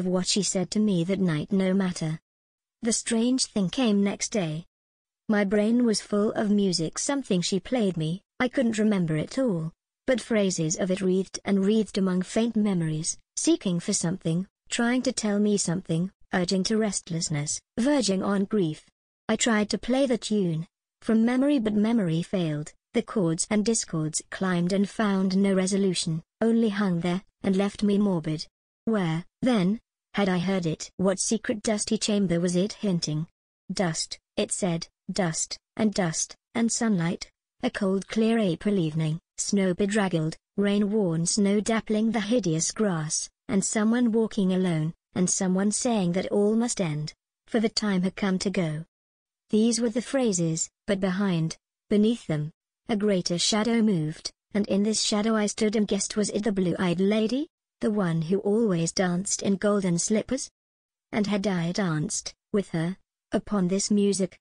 of what she said to me that night no matter. The strange thing came next day. My brain was full of music something she played me, I couldn't remember it all, but phrases of it wreathed and wreathed among faint memories, seeking for something, trying to tell me something, urging to restlessness, verging on grief. I tried to play the tune, from memory but memory failed, the chords and discords climbed and found no resolution, only hung there, and left me morbid. Where, then, had I heard it? What secret dusty chamber was it hinting? Dust, it said, dust, and dust, and sunlight. A cold clear April evening, snow bedraggled, rain-worn snow dappling the hideous grass, and someone walking alone, and someone saying that all must end, for the time had come to go. These were the phrases, but behind, beneath them, a greater shadow moved, and in this shadow I stood and guessed was it the blue-eyed lady, the one who always danced in golden slippers? And had I danced, with her, upon this music?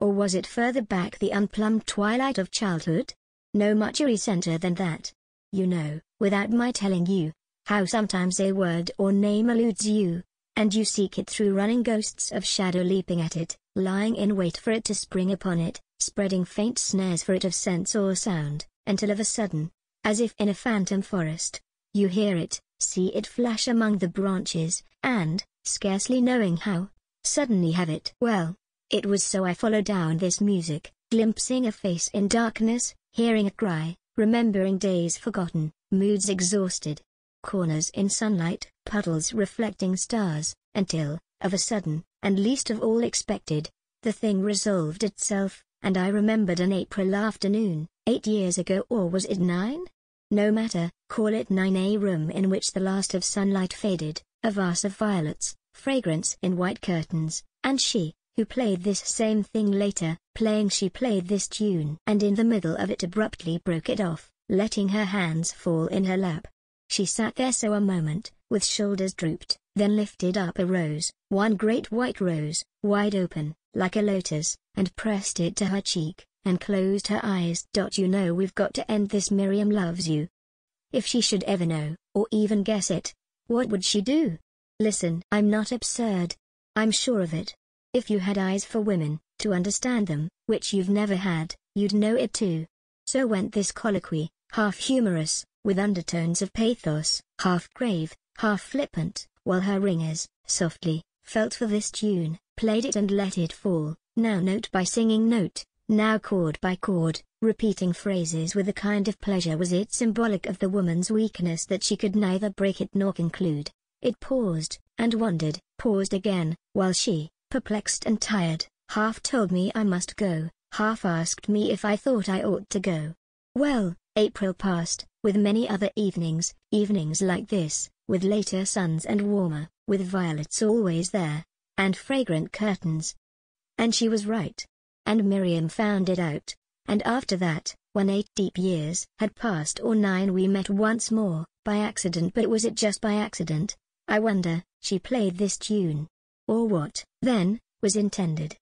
Or was it further back the unplumbed twilight of childhood? No much recenter than that. You know, without my telling you, how sometimes a word or name eludes you, and you seek it through running ghosts of shadow leaping at it, lying in wait for it to spring upon it, spreading faint snares for it of sense or sound, until of a sudden, as if in a phantom forest, you hear it, see it flash among the branches, and, scarcely knowing how, suddenly have it. Well, it was so I followed down this music, glimpsing a face in darkness, hearing a cry, remembering days forgotten, moods exhausted, corners in sunlight, puddles reflecting stars, until, of a sudden, and least of all expected, the thing resolved itself, and I remembered an April afternoon, eight years ago or was it nine? No matter, call it nine a room in which the last of sunlight faded, a vase of violets, fragrance in white curtains, and she, who played this same thing later, playing she played this tune and in the middle of it abruptly broke it off, letting her hands fall in her lap. She sat there so a moment, with shoulders drooped, then lifted up a rose, one great white rose, wide open, like a lotus, and pressed it to her cheek, and closed her eyes. You know we've got to end this Miriam loves you. If she should ever know, or even guess it, what would she do? Listen, I'm not absurd. I'm sure of it. If you had eyes for women, to understand them, which you've never had, you'd know it too. So went this colloquy, half humorous, with undertones of pathos, half grave, half flippant, while her ringers, softly, felt for this tune, played it and let it fall, now note by singing note, now chord by chord, repeating phrases with a kind of pleasure was it symbolic of the woman's weakness that she could neither break it nor conclude. It paused, and wondered, paused again, while she, perplexed and tired, half told me I must go, half asked me if I thought I ought to go. Well, April passed, with many other evenings, evenings like this, with later suns and warmer, with violets always there, and fragrant curtains. And she was right. And Miriam found it out. And after that, when eight deep years had passed or nine we met once more, by accident but was it just by accident? I wonder, she played this tune. Or what, then, was intended.